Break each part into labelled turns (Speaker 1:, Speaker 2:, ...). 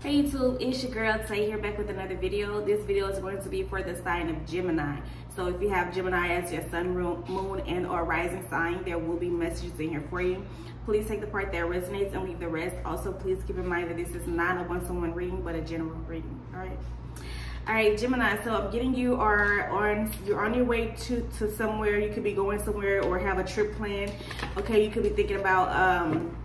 Speaker 1: Hey YouTube, it's your girl Tay here back with another video. This video is going to be for the sign of Gemini. So if you have Gemini as your sun, moon, and or rising sign, there will be messages in here for you. Please take the part that resonates and leave the rest. Also, please keep in mind that this is not a one-to-one reading, but a general reading, all right? All right, Gemini, so I'm getting you are on, you're on your way to, to somewhere. You could be going somewhere or have a trip planned. Okay, you could be thinking about, um,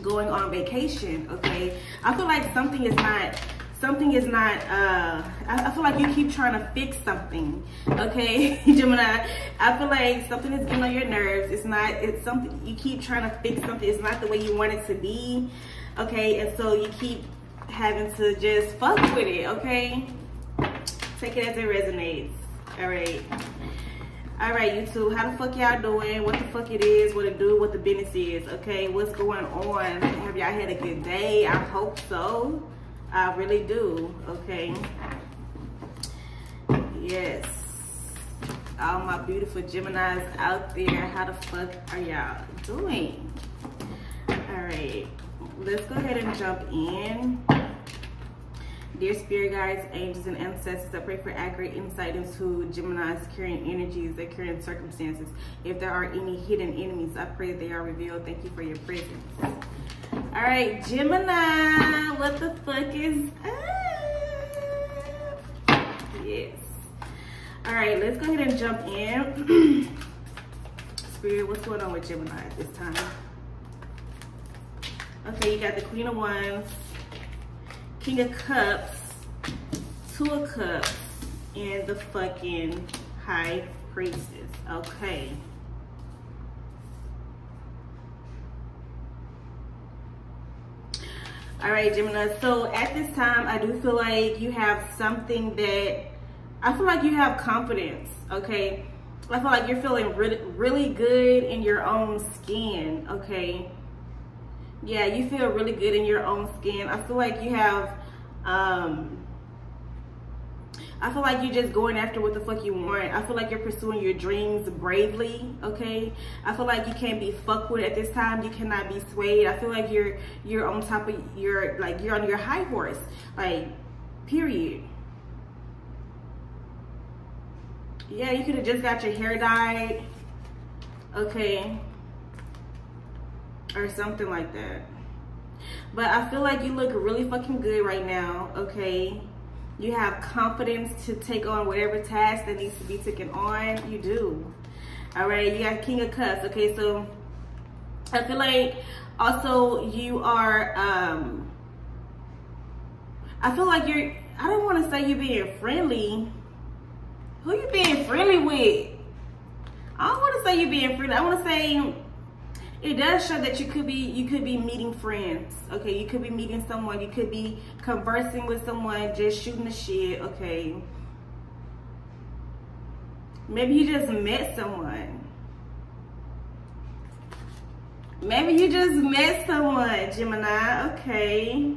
Speaker 1: going on vacation, okay? I feel like something is not, something is not, uh, I, I feel like you keep trying to fix something, okay? Gemini, I feel like something is getting on your nerves. It's not, it's something, you keep trying to fix something. It's not the way you want it to be, okay? And so you keep having to just fuck with it, okay? Take it as it resonates, all right? All right, YouTube, how the fuck y'all doing? What the fuck it is, what it do, what the business is, okay? What's going on? Have y'all had a good day? I hope so. I really do, okay? Yes. All my beautiful Geminis out there, how the fuck are y'all doing? All right, let's go ahead and jump in. Dear spirit guides, angels, and ancestors, I pray for accurate insight into Gemini's current energies, their current circumstances. If there are any hidden enemies, I pray they are revealed. Thank you for your presence. All right, Gemini, what the fuck is up? Yes. All right, let's go ahead and jump in. Spirit, what's going on with Gemini at this time? Okay, you got the Queen of Wands, King of Cups, Two of Cups, and the fucking High Priestess. Okay. All right, Gemini. So at this time, I do feel like you have something that I feel like you have confidence. Okay. I feel like you're feeling really, really good in your own skin. Okay yeah you feel really good in your own skin i feel like you have um I feel like you're just going after what the fuck you want. I feel like you're pursuing your dreams bravely, okay? I feel like you can't be fucked with at this time. You cannot be swayed. I feel like you're you're on top of your like you're on your high horse. Like, period. Yeah, you could have just got your hair dyed. Okay or something like that. But I feel like you look really fucking good right now, okay? You have confidence to take on whatever task that needs to be taken on. You do. All right, you got King of Cups. Okay, so I feel like also you are, um, I feel like you're, I don't want to say you're being friendly. Who you being friendly with? I don't want to say you're being friendly. I want to say it does show that you could be you could be meeting friends okay you could be meeting someone you could be conversing with someone just shooting the shit okay maybe you just met someone maybe you just met someone gemini okay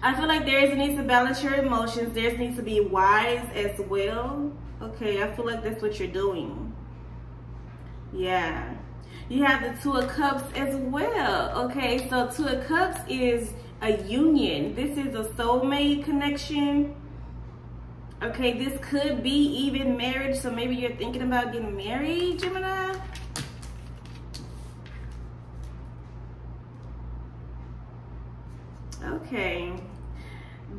Speaker 1: I feel like there needs to balance your emotions. There's needs to be wise as well. Okay, I feel like that's what you're doing. Yeah. You have the Two of Cups as well. Okay, so Two of Cups is a union. This is a soulmate connection. Okay, this could be even marriage. So maybe you're thinking about getting married, Gemini. Okay.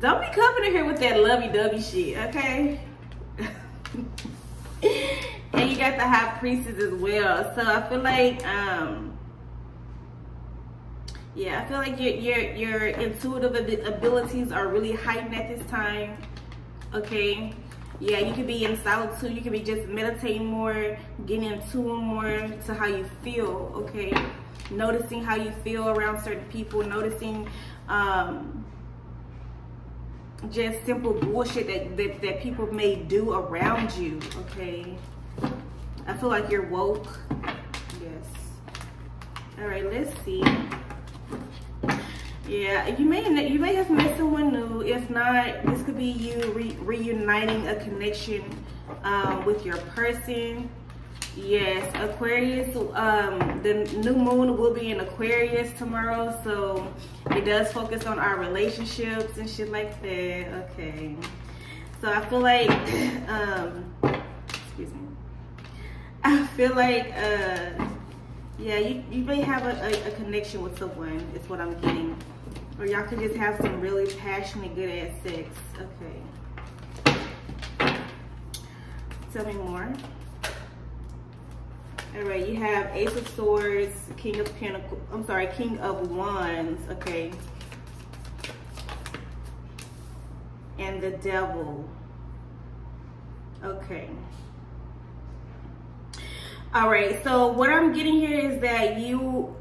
Speaker 1: Don't be coming in here with that lovey-dovey shit, okay? and you got the high priestess as well. So I feel like, um, yeah, I feel like your your your intuitive abilities are really heightened at this time. Okay, yeah, you could be in solitude. You could be just meditating more, getting in tune more to how you feel. Okay, noticing how you feel around certain people, noticing. Um, just simple bullshit that, that, that people may do around you, okay? I feel like you're woke. Yes. All right, let's see. Yeah, you may you may have met someone new. If not, this could be you re reuniting a connection um, with your person. Yes, Aquarius, um, the new moon will be in Aquarius tomorrow, so it does focus on our relationships and shit like that. Okay. So I feel like, um, excuse me. I feel like, uh, yeah, you, you really have a, a, a connection with someone, is what I'm getting. Or y'all could just have some really passionate, good ass sex. Okay. Tell me more. All right, you have Ace of Swords, King of Pentacles, I'm sorry, King of Wands, okay. And the Devil. Okay. All right, so what I'm getting here is that you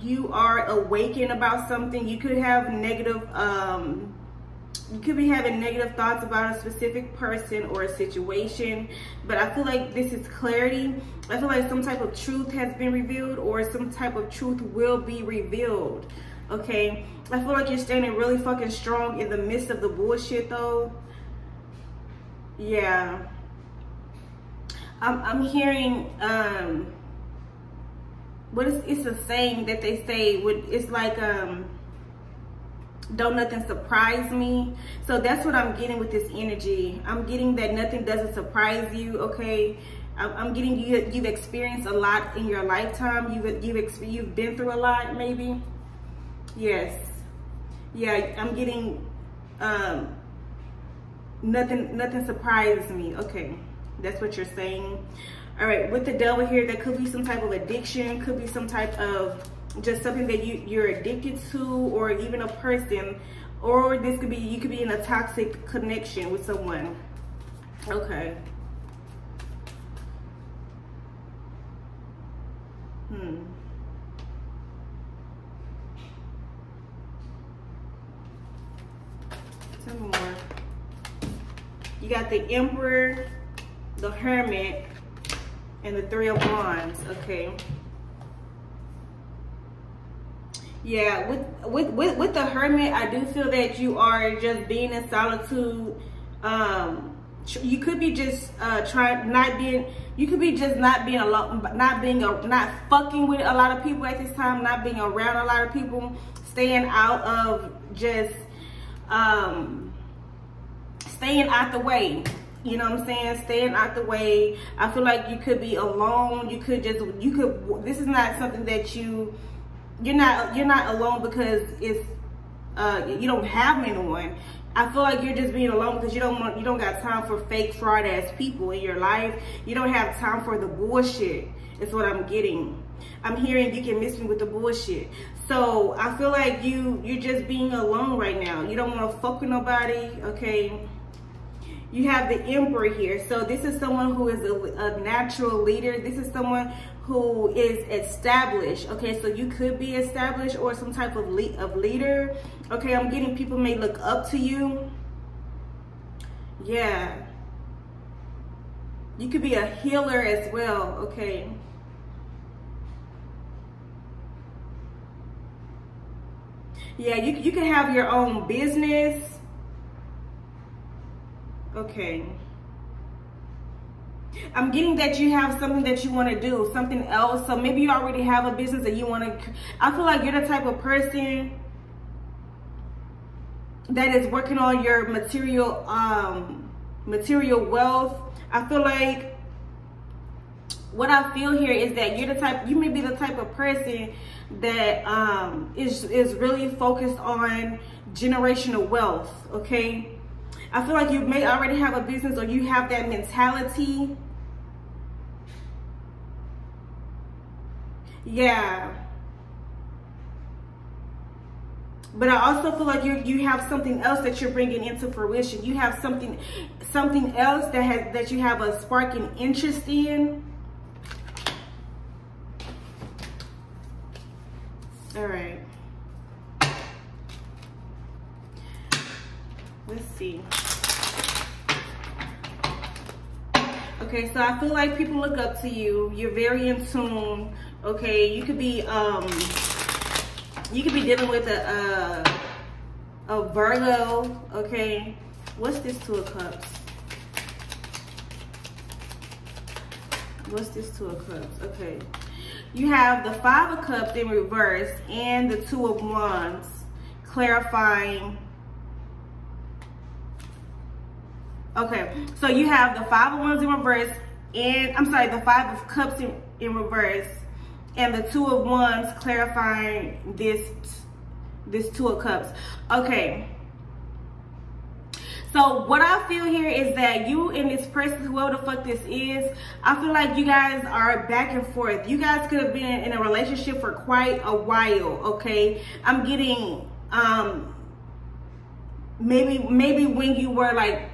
Speaker 1: you are awakened about something. You could have negative um you could be having negative thoughts about a specific person or a situation, but I feel like this is clarity. I feel like some type of truth has been revealed or some type of truth will be revealed. Okay. I feel like you're standing really fucking strong in the midst of the bullshit though. Yeah. I'm, I'm hearing, um, what is, it's a saying that they say, it's like, um, don't nothing surprise me. So that's what i'm getting with this energy. I'm getting that nothing doesn't surprise you okay? I'm, getting you you've experienced a lot in your lifetime. You've you've you've been through a lot maybe. Yes. Yeah i'm getting um nothing nothing surprises me. Okay that's what you're saying. All right with the devil here there could be some type of addiction could be some type of just something that you you're addicted to or even a person or this could be you could be in a toxic connection with someone. Okay. Hmm. Tell me more. You got the emperor the hermit and the three of wands okay. Yeah with with with, with the hermit i do feel that you are just being in solitude. Um you could be just uh trying not being you could be just not being alone not being a, not fucking with a lot of people at this time not being around a lot of people staying out of just um staying out the way you know what i'm saying staying out the way i feel like you could be alone you could just you could this is not something that you you're not you're not alone because it's uh, you don't have anyone. I feel like you're just being alone because you don't want you don't got time for fake fraud ass people in your life. You don't have time for the bullshit. Is what I'm getting. I'm hearing you can miss me with the bullshit. So I feel like you you're just being alone right now. You don't want to fuck with nobody. Okay. You have the emperor here. So this is someone who is a, a natural leader. This is someone who is established. Okay so you could be established or some type of of leader. Okay i'm getting people may look up to you. Yeah. You could be a healer as well. Okay. Yeah you, you can have your own business okay I'm getting that you have something that you want to do, something else. So maybe you already have a business that you want to. I feel like you're the type of person that is working on your material, um, material wealth. I feel like what I feel here is that you're the type. You may be the type of person that um, is is really focused on generational wealth. Okay. I feel like you may already have a business or you have that mentality. Yeah. But i also feel like you you have something else that you're bringing into fruition. You have something something else that has that you have a sparking interest in all right let's see. Okay so i feel like people look up to you. You're very in tune okay? You could be um you could be dealing with a a, a virgo okay? What's this two of cups? What's this two of cups? Okay. You have the five of cups in reverse and the two of wands clarifying okay so you have the five of wands in reverse and i'm sorry the five of cups in, in reverse and the two of wands clarifying this this two of cups okay so what I feel here is that you and this person, whoever the fuck this is, I feel like you guys are back and forth. You guys could have been in a relationship for quite a while, okay? I'm getting, um, maybe, maybe when you were like,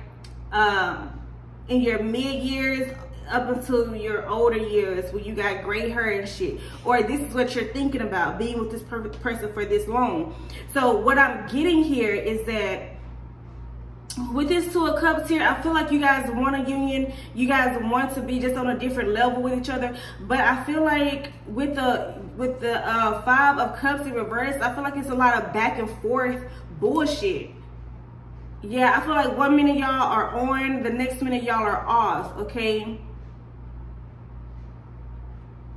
Speaker 1: um, in your mid years up until your older years when you got gray hair and shit. Or this is what you're thinking about being with this perfect person for this long. So what i'm getting here is that with this two of cups here i feel like you guys want a union. You guys want to be just on a different level with each other. But i feel like with the with the uh five of cups in reverse i feel like it's a lot of back and forth bullshit yeah i feel like one minute y'all are on the next minute y'all are off okay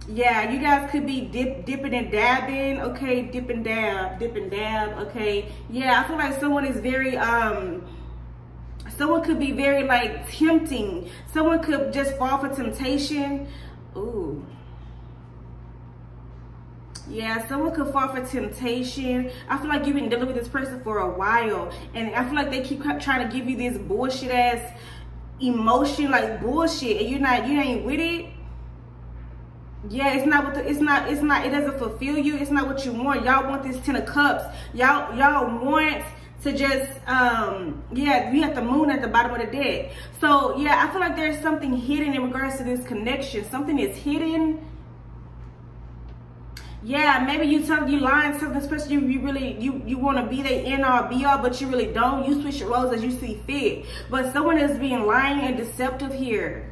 Speaker 1: yeah you guys could be dip dipping and dabbing okay dip and dab dip and dab okay yeah i feel like someone is very um Someone could be very like tempting. Someone could just fall for temptation. Ooh. Yeah, someone could fall for temptation. I feel like you've been dealing with this person for a while. And I feel like they keep trying to give you this bullshit ass emotion, like bullshit. And you're not, you ain't with it. Yeah, it's not what the, it's not, it's not, it doesn't fulfill you. It's not what you want. Y'all want this 10 of cups. Y'all, y'all want to just um yeah we have the moon at the bottom of the deck so yeah i feel like there's something hidden in regards to this connection something is hidden yeah maybe you tell you lying something especially you, you really you you want to be the end all be all but you really don't you switch your roles as you see fit but someone is being lying and deceptive here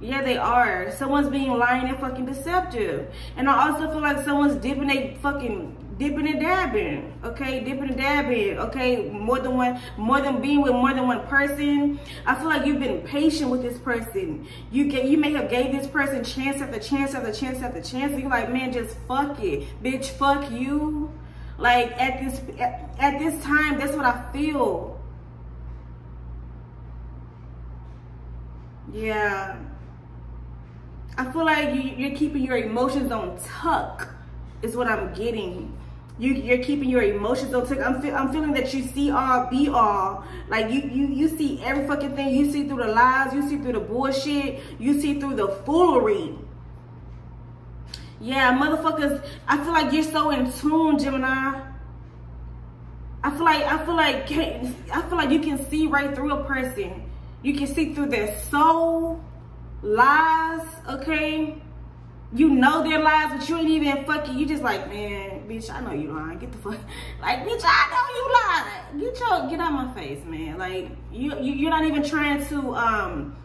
Speaker 1: yeah, they are. Someone's being lying and fucking deceptive. And I also feel like someone's dipping a fucking dipping and dabbing okay? Dipping and dabbing okay? More than one more than being with more than one person. I feel like you've been patient with this person. You get you may have gave this person chance after chance after chance after chance. You're like man just fuck it bitch fuck you. Like at this at, at this time that's what i feel. Yeah. I feel like you, you're keeping your emotions on tuck is what i'm getting you you're keeping your emotions on tick. I'm I'm feeling that you see all be all. Like you you you see every fucking thing. You see through the lies. You see through the bullshit. You see through the foolery. Yeah, motherfuckers. I feel like you're so in tune, Gemini. I feel like I feel like I feel like you can see right through a person. You can see through their soul, lies. Okay you know their lies, but you ain't even fucking, you just like, man, bitch, I know you lying. Get the fuck, like, bitch, I know you lying. Get your, get out my face, man. Like, you, you you're not even trying to, um,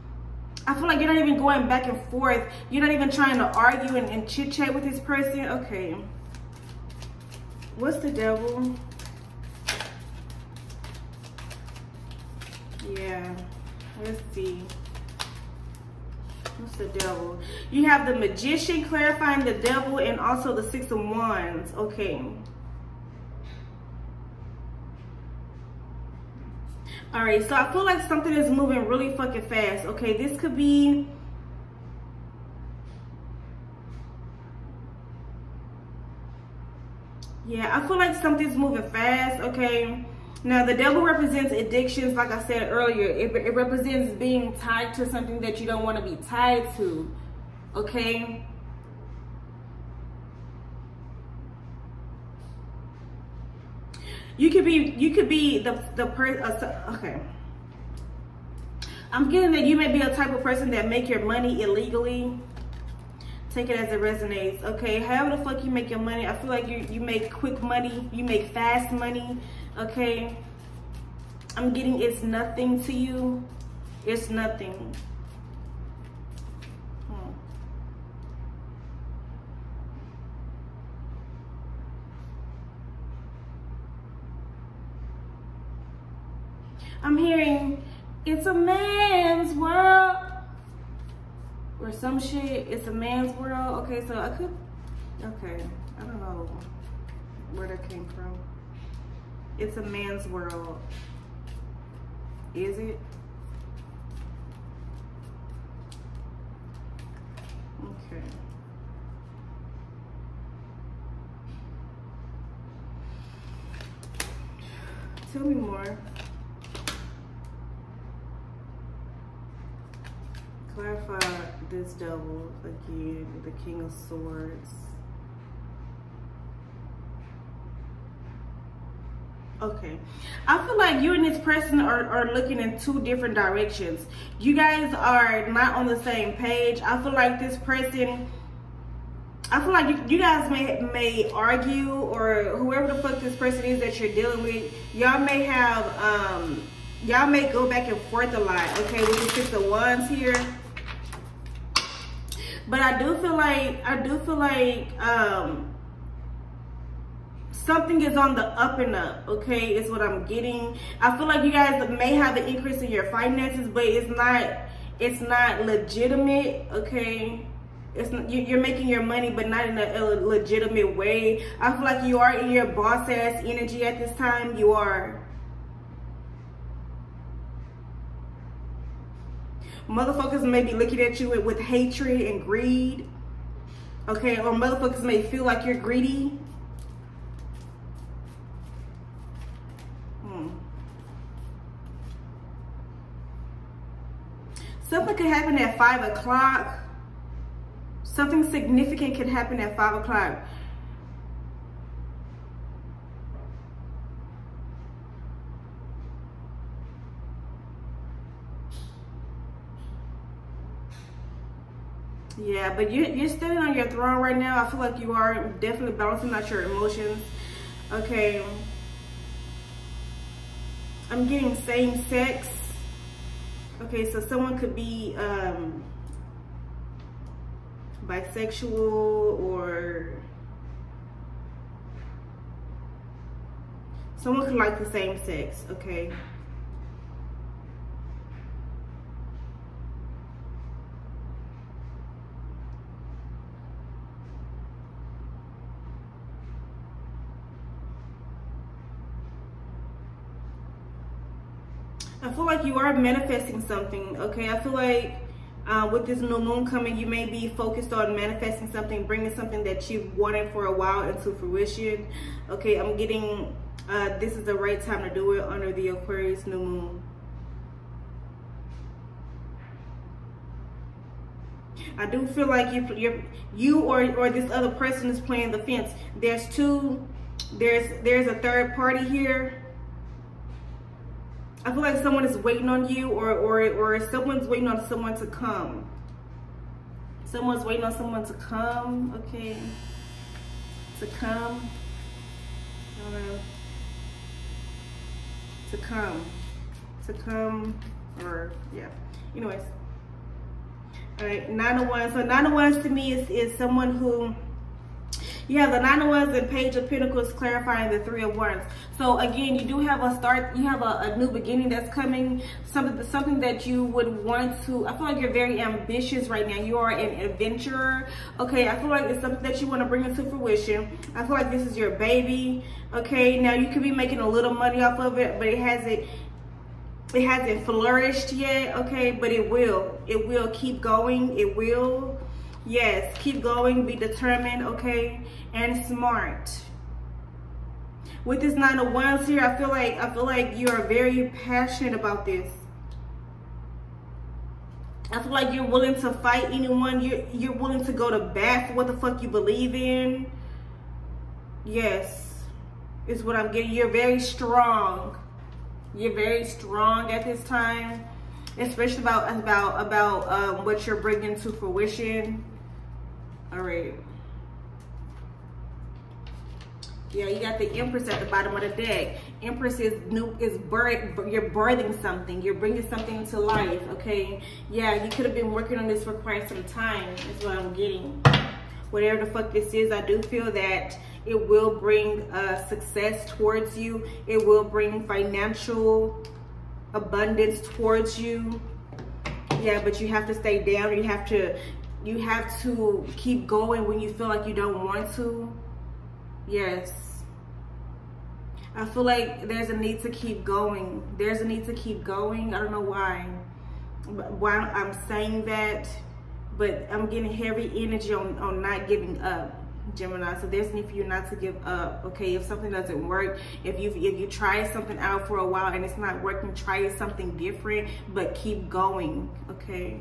Speaker 1: I feel like you're not even going back and forth. You're not even trying to argue and, and chit chat with this person. Okay. What's the devil? Yeah. Let's see. What's the devil? You have the magician clarifying the devil and also the six of wands. Okay. All right, so I feel like something is moving really fucking fast. Okay, this could be... Yeah, I feel like something's moving fast, okay? Now, the devil represents addictions, like I said earlier. It, it represents being tied to something that you don't want to be tied to, okay? You could be, you could be the, the person, uh, okay. I'm getting that you may be a type of person that make your money illegally. Take it as it resonates, okay? However the fuck you make your money, I feel like you, you make quick money, you make fast money, okay? I'm getting it's nothing to you. It's nothing. Hmm. I'm hearing, it's a man's world. or some shit. It's a man's world. Okay, so I could, okay, I don't know where that came from. It's a man's world. Is it? Okay. Tell me more. Clarify this devil again, the King of Swords. Okay. I feel like you and this person are, are looking in two different directions. You guys are not on the same page. I feel like this person I feel like you, you, guys may may argue or whoever the fuck this person is that you're dealing with, y'all may have um y'all may go back and forth a lot, okay, with the six of wands here. But I do feel like I do feel like um something is on the up and up okay is what i'm getting. I feel like you guys may have an increase in your finances but it's not it's not legitimate okay? It's you're making your money but not in a, a legitimate way. I feel like you are in your boss ass energy at this time. You are. Motherfuckers may be looking at you with, with hatred and greed okay? Or motherfuckers may feel like you're greedy hmm. Something could happen at five o'clock Something significant could happen at 5 o'clock. Yeah, but you're, you're standing on your throne right now. I feel like you are definitely balancing out your emotions. Okay. I'm getting same sex. Okay, so someone could be um, bisexual or someone could like the same sex, okay? I feel like you are manifesting something, okay? I feel like uh, with this new moon coming, you may be focused on manifesting something, bringing something that you've wanted for a while into fruition. Okay, I'm getting, uh, this is the right time to do it under the Aquarius new moon. I do feel like you, you, you or, or this other person is playing the fence. There's two, there's, there's a third party here I feel like someone is waiting on you or, or, or someone's waiting on someone to come. Someone's waiting on someone to come, okay? To come. To come. To come, or, yeah. Anyways. All right, nine oh of wands. So nine oh of wands to me is, is someone who have the nine of wands and page of pentacles clarifying the three of wands. So again you do have a start you have a, a, new beginning that's coming. Something something that you would want to i feel like you're very ambitious right now. You are an adventurer. Okay i feel like it's something that you want to bring into fruition. I feel like this is your baby. Okay now you could be making a little money off of it but it hasn't it hasn't flourished yet. Okay but it will it will keep going. It will Yes, keep going, be determined, okay, and smart. With this nine of wands here, I feel like I feel like you are very passionate about this. I feel like you're willing to fight anyone. You're you're willing to go to bat for what the fuck you believe in. Yes, is what I'm getting. You're very strong. You're very strong at this time, especially about about about um, what you're bringing to fruition. All right. Yeah, you got the Empress at the bottom of the deck. Empress is new, is birth, you're birthing something. You're bringing something to life, okay? Yeah, you could have been working on this for quite some time. That's what I'm getting. Whatever the fuck this is, I do feel that it will bring uh, success towards you. It will bring financial abundance towards you. Yeah, but you have to stay down. You have to you have to keep going when you feel like you don't want to. Yes. I feel like there's a need to keep going. There's a need to keep going. I don't know why. Why I'm saying that, but I'm getting heavy energy on, on not giving up. Gemini. So there's need for you not to give up. Okay, if something doesn't work, if you if you try something out for a while and it's not working, try something different, but keep going. Okay.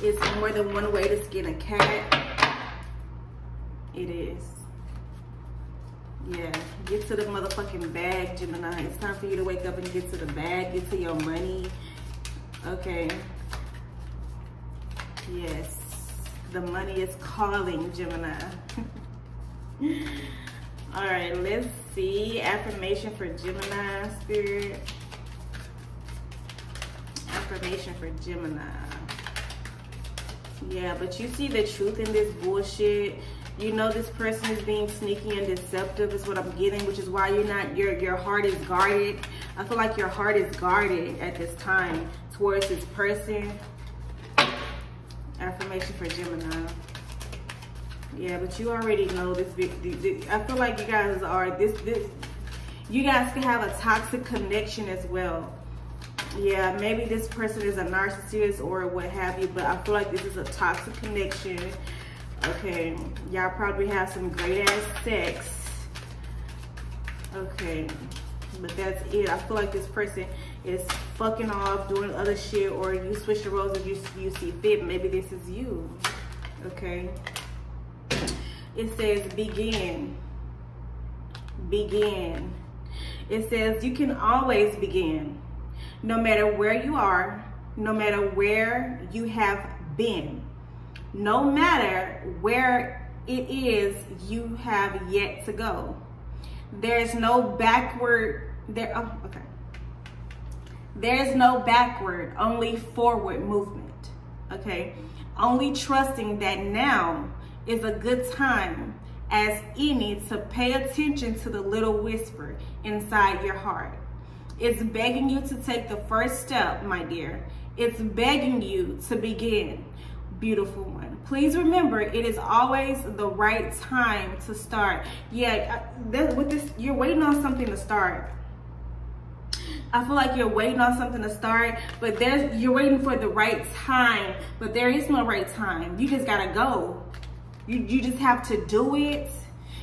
Speaker 1: It's more than one way to skin a cat. It is. Yeah, get to the motherfucking bag, Gemini. It's time for you to wake up and get to the bag, get to your money. Okay. Yes, the money is calling, Gemini. All right, let's see. Affirmation for Gemini, Spirit. Affirmation for Gemini. Yeah, but you see the truth in this bullshit you know this person is being sneaky and deceptive is what I'm getting, which is why you're not, your, your heart is guarded. I feel like your heart is guarded at this time towards this person. Affirmation for Gemini. Yeah, but you already know this. I feel like you guys are, this, this, you guys can have a toxic connection as well. Yeah, maybe this person is a narcissist or what have you, but I feel like this is a toxic connection Okay, y'all probably have some great ass sex. Okay, but that's it. I feel like this person is fucking off, doing other shit, or you switch the roles if you, you see fit. Maybe this is you. Okay. It says begin. Begin. It says you can always begin. No matter where you are, no matter where you have been no matter where it is you have yet to go. There's no backward, there, oh, okay. There's no backward, only forward movement, okay? Only trusting that now is a good time as any to pay attention to the little whisper inside your heart. It's begging you to take the first step, my dear. It's begging you to begin beautiful one. Please remember, it is always the right time to start. Yeah, uh, with this, you're waiting on something to start. I feel like you're waiting on something to start, but there's you're waiting for the right time, but there is no right time. You just gotta go. You you just have to do it.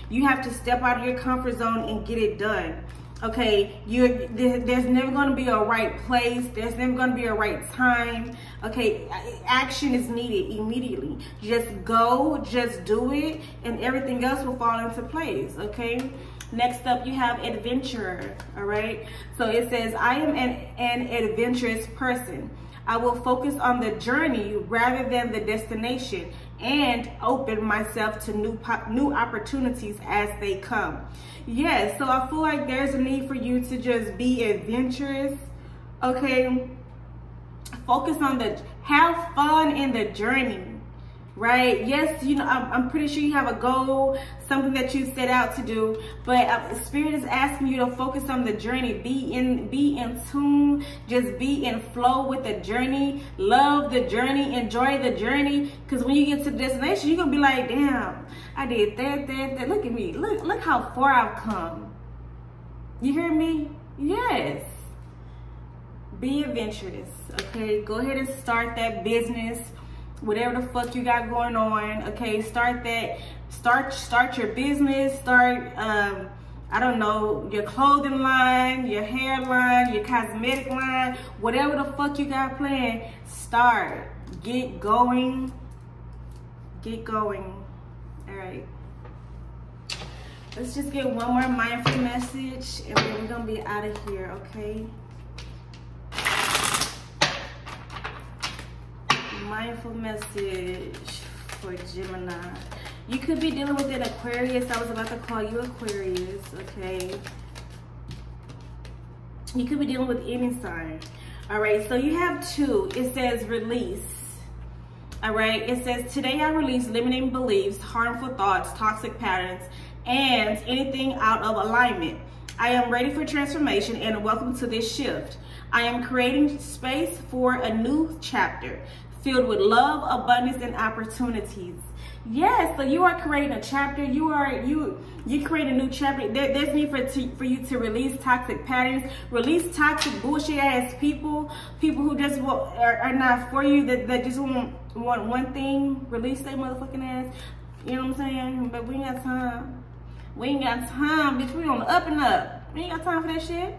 Speaker 1: You have to step out of your comfort zone and get it done okay you there's never going to be a right place there's never going to be a right time. Okay action is needed immediately. Just go just do it and everything else will fall into place okay? Next up you have adventurer all right? So it says i am an, an adventurous person. I will focus on the journey rather than the destination and open myself to new new opportunities as they come. Yes, so I feel like there's a need for you to just be adventurous, okay? Focus on the, have fun in the journey right? Yes, you know, I'm, I'm, pretty sure you have a goal, something that you set out to do, but uh, Spirit is asking you to focus on the journey. Be in, be in tune, just be in flow with the journey. Love the journey, enjoy the journey. Because when you get to the destination, you're gonna be like, damn, I did that, that, that. Look at me. Look, look how far I've come. You hear me? Yes. Be adventurous, okay? Go ahead and start that business whatever the fuck you got going on okay start that start start your business start um I don't know, your clothing line, your hair line, your cosmetic line, whatever the fuck you got planned, start. Get going. Get going. All right. Let's just get one more mindful message and we're going to be out of here, okay? Mindful message for Gemini. You could be dealing with an Aquarius. I was about to call you Aquarius, okay? You could be dealing with any sign. All right, so you have two. It says release. All right, it says, today I release limiting beliefs, harmful thoughts, toxic patterns, and anything out of alignment. I am ready for transformation and welcome to this shift. I am creating space for a new chapter filled with love, abundance, and opportunities. Yes, so you are creating a chapter. You are you you create a new chapter. There, there's need for to, for you to release toxic patterns, release toxic bullshit ass people, people who just are, are not for you that, that just want want one thing. Release their motherfucking ass. You know what I'm saying? But we ain't got time. We ain't got time, bitch. We on the up and up. We ain't got time for that shit.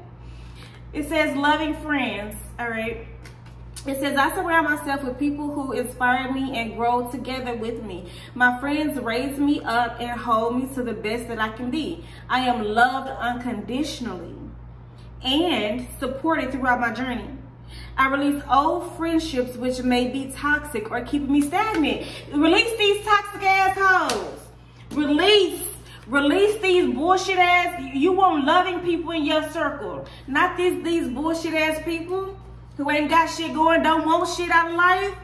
Speaker 1: It says loving friends. All right. It says, I surround myself with people who inspire me and grow together with me. My friends raise me up and hold me to the best that I can be. I am loved unconditionally and supported throughout my journey. I release old friendships which may be toxic or keeping me stagnant. Release these toxic assholes. Release. Release these bullshit ass. You want loving people in your circle. Not these, these bullshit ass people who ain't got shit going, don't want shit out of life,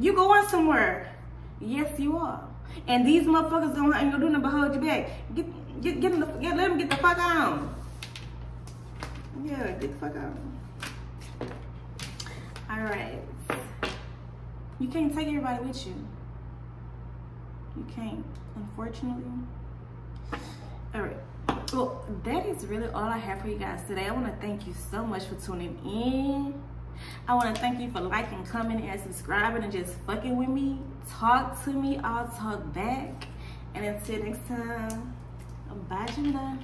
Speaker 1: you going somewhere. Yes, you are. And these motherfuckers don't ain't gonna do nothing but hold you back. Get, get, get, the, get, let them get the fuck on. Yeah, get the fuck out. All right. You can't take everybody with you. You can't, unfortunately. All right. Well, that is really all I have for you guys today. I want to thank you so much for tuning in. I want to thank you for liking, commenting, and subscribing and just fucking with me. Talk to me. I'll talk back. And until next time, bye, Jimina.